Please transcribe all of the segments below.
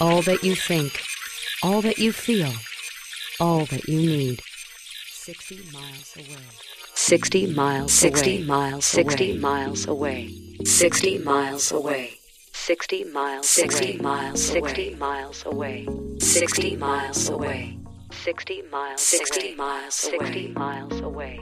All that you think, all that you feel, all that you need. 60 miles away. 60 miles 60 miles 60 miles away 60 miles away 60 miles 60 miles 60 miles away 60 miles away 60 miles 60 miles 60 miles away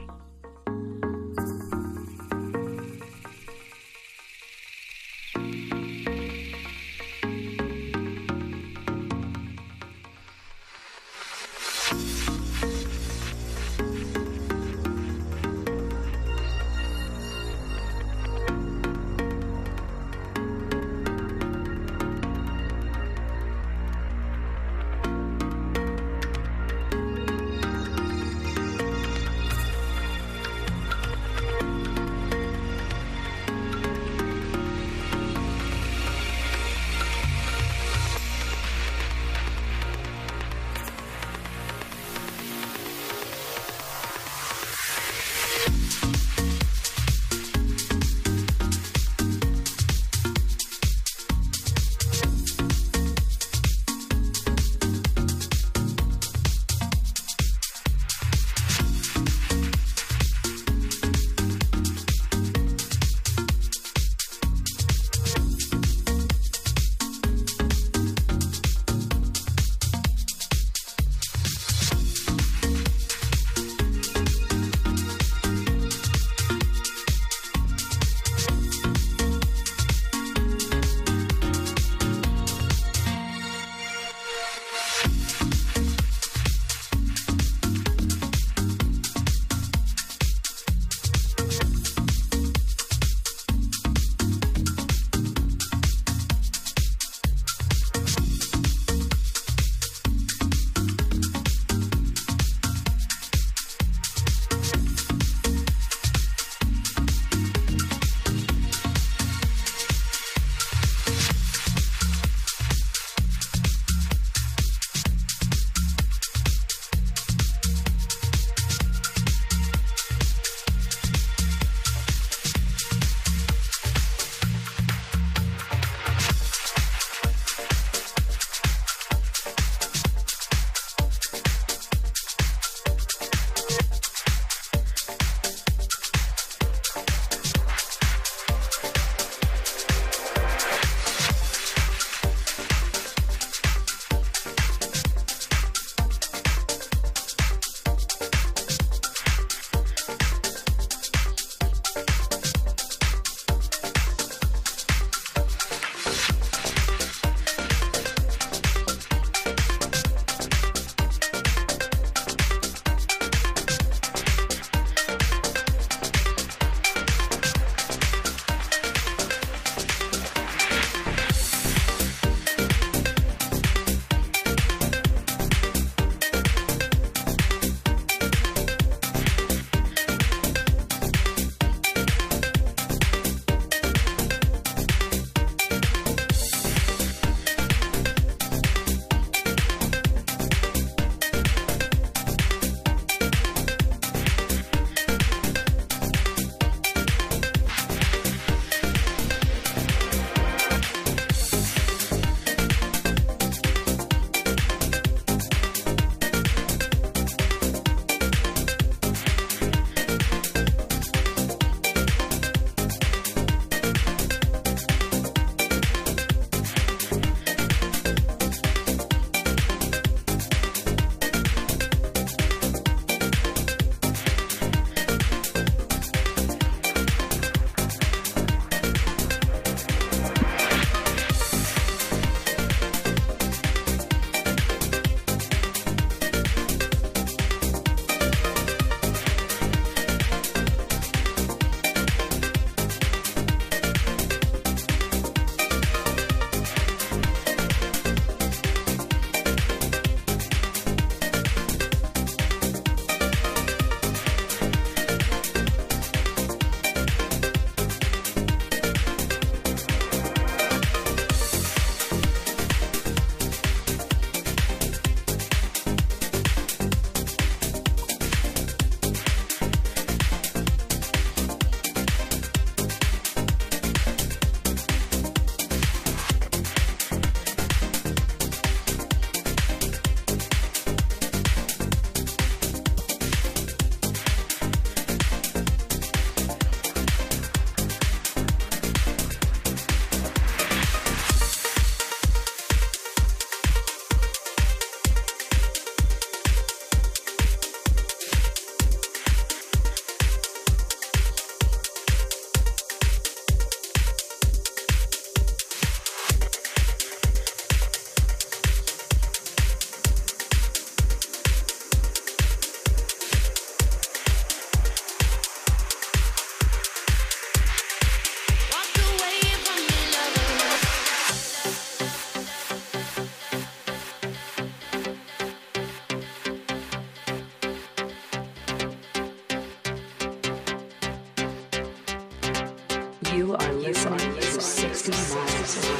You